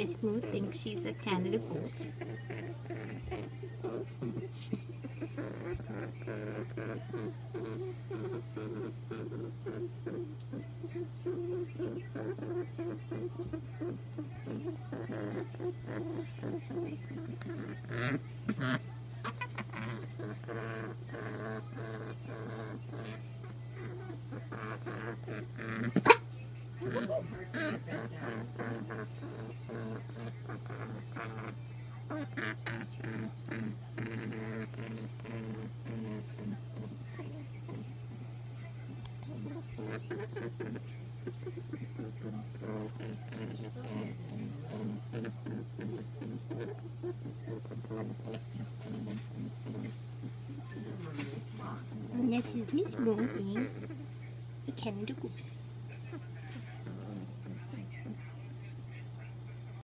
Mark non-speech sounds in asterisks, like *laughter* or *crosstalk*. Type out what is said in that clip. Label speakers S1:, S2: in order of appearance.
S1: Moo thinks she's a Canada Goose. *laughs* And this is Miss Moo being a Canada Goose.